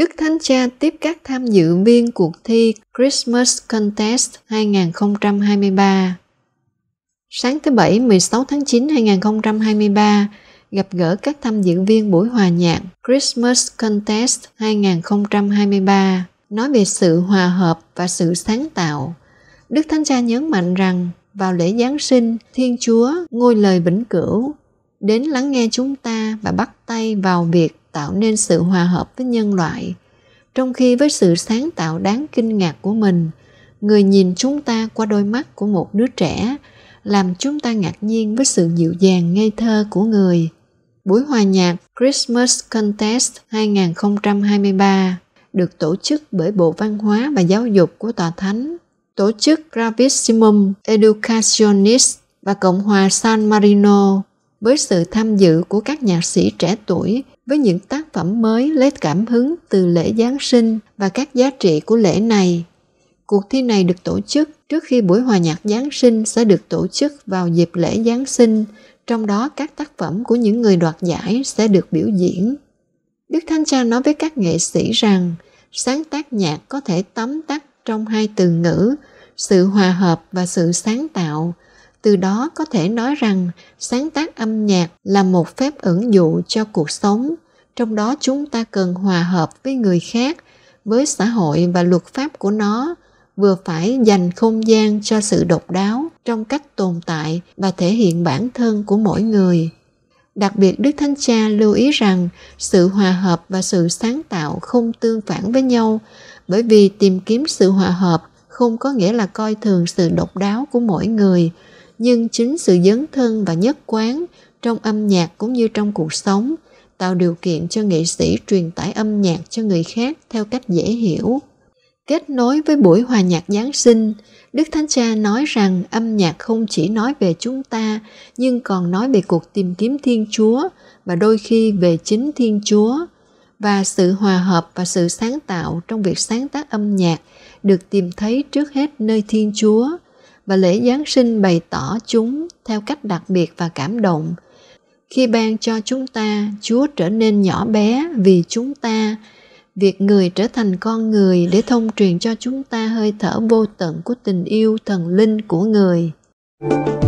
Đức Thánh Cha tiếp các tham dự viên cuộc thi Christmas Contest 2023. Sáng thứ Bảy 16 tháng 9 2023, gặp gỡ các tham dự viên buổi hòa nhạc Christmas Contest 2023 nói về sự hòa hợp và sự sáng tạo. Đức Thánh Cha nhấn mạnh rằng vào lễ Giáng sinh, Thiên Chúa, ngôi lời vĩnh cửu, đến lắng nghe chúng ta và bắt tay vào việc tạo nên sự hòa hợp với nhân loại. Trong khi với sự sáng tạo đáng kinh ngạc của mình, người nhìn chúng ta qua đôi mắt của một đứa trẻ, làm chúng ta ngạc nhiên với sự dịu dàng ngây thơ của người. Buổi hòa nhạc Christmas Contest 2023 được tổ chức bởi Bộ Văn hóa và Giáo dục của Tòa Thánh, tổ chức Gravissimum Educationis và Cộng hòa San Marino với sự tham dự của các nhạc sĩ trẻ tuổi với những tác phẩm mới lấy cảm hứng từ lễ Giáng sinh và các giá trị của lễ này. Cuộc thi này được tổ chức trước khi buổi hòa nhạc Giáng sinh sẽ được tổ chức vào dịp lễ Giáng sinh, trong đó các tác phẩm của những người đoạt giải sẽ được biểu diễn. Đức Thánh Cha nói với các nghệ sĩ rằng sáng tác nhạc có thể tóm tắt trong hai từ ngữ sự hòa hợp và sự sáng tạo từ đó có thể nói rằng sáng tác âm nhạc là một phép ẩn dụ cho cuộc sống. Trong đó chúng ta cần hòa hợp với người khác, với xã hội và luật pháp của nó, vừa phải dành không gian cho sự độc đáo trong cách tồn tại và thể hiện bản thân của mỗi người. Đặc biệt đức thánh cha lưu ý rằng sự hòa hợp và sự sáng tạo không tương phản với nhau, bởi vì tìm kiếm sự hòa hợp không có nghĩa là coi thường sự độc đáo của mỗi người nhưng chính sự dấn thân và nhất quán trong âm nhạc cũng như trong cuộc sống tạo điều kiện cho nghệ sĩ truyền tải âm nhạc cho người khác theo cách dễ hiểu. Kết nối với buổi hòa nhạc giáng sinh, đức thánh cha nói rằng âm nhạc không chỉ nói về chúng ta, nhưng còn nói về cuộc tìm kiếm thiên chúa và đôi khi về chính thiên chúa. Và sự hòa hợp và sự sáng tạo trong việc sáng tác âm nhạc được tìm thấy trước hết nơi thiên chúa và lễ Giáng sinh bày tỏ chúng theo cách đặc biệt và cảm động. Khi ban cho chúng ta, Chúa trở nên nhỏ bé vì chúng ta, việc người trở thành con người để thông truyền cho chúng ta hơi thở vô tận của tình yêu thần linh của người. thank you